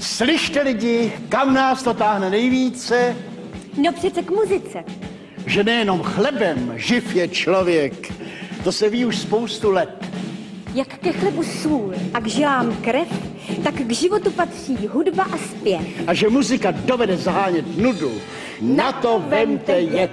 Slyšte lidi, kam nás to táhne nejvíce, No přece k muzice. že nejenom chlebem živ je člověk. To se ví už spoustu let. Jak ke chlebu sůl a k žilám krev, tak k životu patří hudba a zpěv. A že muzika dovede zahánět nudu, na to vemte je